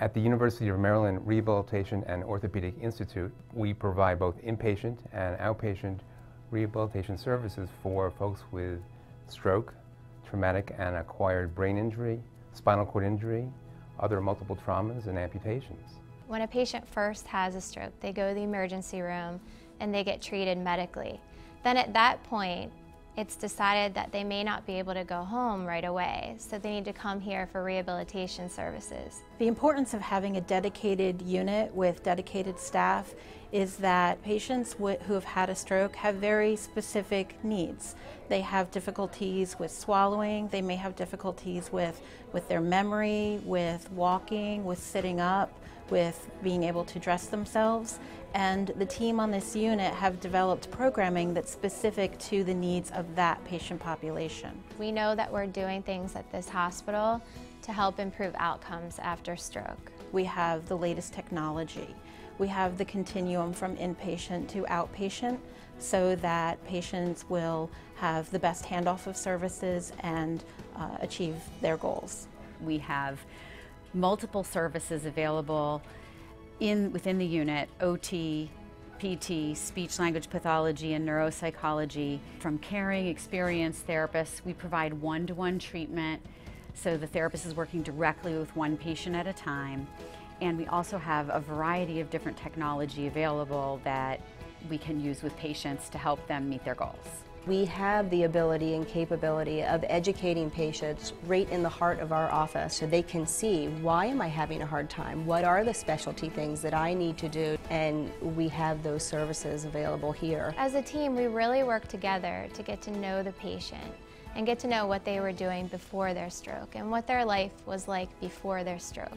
At the University of Maryland Rehabilitation and Orthopedic Institute, we provide both inpatient and outpatient rehabilitation services for folks with stroke, traumatic and acquired brain injury, spinal cord injury, other multiple traumas, and amputations. When a patient first has a stroke, they go to the emergency room and they get treated medically. Then at that point, it's decided that they may not be able to go home right away, so they need to come here for rehabilitation services. The importance of having a dedicated unit with dedicated staff is that patients who have had a stroke have very specific needs. They have difficulties with swallowing, they may have difficulties with, with their memory, with walking, with sitting up, with being able to dress themselves. And the team on this unit have developed programming that's specific to the needs of that patient population. We know that we're doing things at this hospital to help improve outcomes after stroke. We have the latest technology. We have the continuum from inpatient to outpatient so that patients will have the best handoff of services and uh, achieve their goals. We have multiple services available in, within the unit, OT, PT, speech language pathology, and neuropsychology. From caring, experienced therapists, we provide one-to-one -one treatment, so the therapist is working directly with one patient at a time. And we also have a variety of different technology available that we can use with patients to help them meet their goals. We have the ability and capability of educating patients right in the heart of our office so they can see why am I having a hard time? What are the specialty things that I need to do? And we have those services available here. As a team, we really work together to get to know the patient and get to know what they were doing before their stroke and what their life was like before their stroke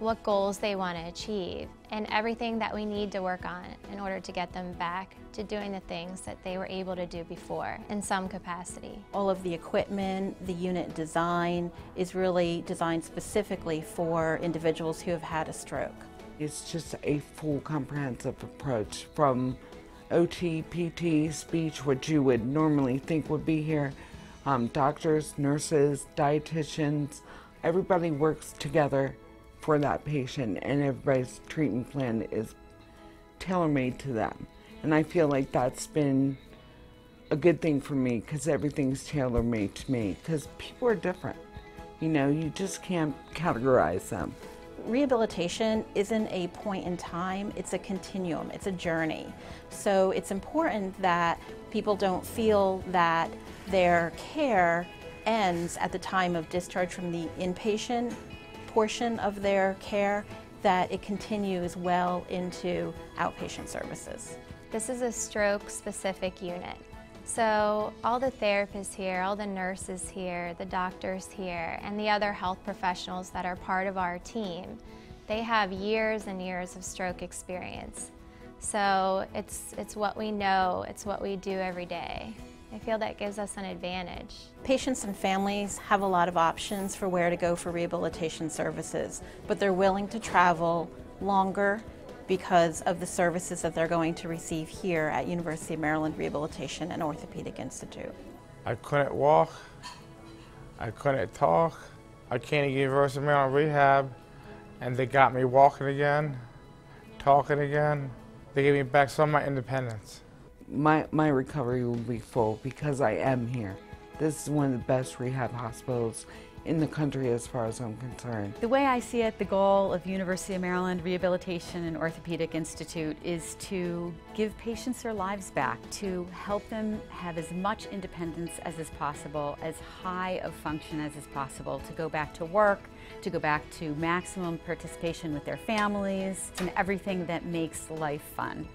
what goals they want to achieve, and everything that we need to work on in order to get them back to doing the things that they were able to do before in some capacity. All of the equipment, the unit design is really designed specifically for individuals who have had a stroke. It's just a full comprehensive approach from OT, PT, speech, what you would normally think would be here, um, doctors, nurses, dietitians, everybody works together for that patient and everybody's treatment plan is tailor-made to them. And I feel like that's been a good thing for me because everything's tailor-made to me because people are different. You know, you just can't categorize them. Rehabilitation isn't a point in time, it's a continuum, it's a journey. So it's important that people don't feel that their care ends at the time of discharge from the inpatient portion of their care that it continues well into outpatient services. This is a stroke specific unit. So all the therapists here, all the nurses here, the doctors here, and the other health professionals that are part of our team, they have years and years of stroke experience. So it's, it's what we know, it's what we do every day. I feel that gives us an advantage. Patients and families have a lot of options for where to go for rehabilitation services, but they're willing to travel longer because of the services that they're going to receive here at University of Maryland Rehabilitation and Orthopedic Institute. I couldn't walk, I couldn't talk, I came to University of Maryland Rehab and they got me walking again, talking again. They gave me back some of my independence my, my recovery will be full because I am here. This is one of the best rehab hospitals in the country as far as I'm concerned. The way I see it, the goal of University of Maryland Rehabilitation and Orthopedic Institute is to give patients their lives back, to help them have as much independence as is possible, as high of function as is possible, to go back to work, to go back to maximum participation with their families, and everything that makes life fun.